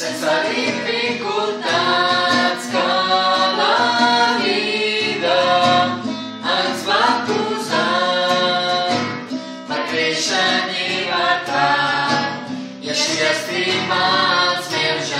sense dificultats que la vida ens va posar per créixer en llibertat i així estimar els meus germans.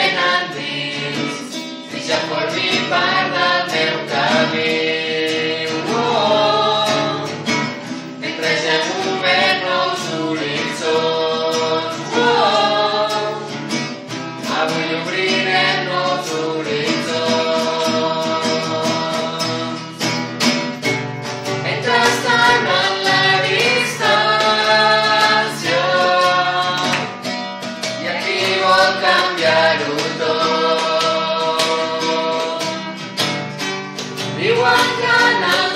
tot. Diuen que en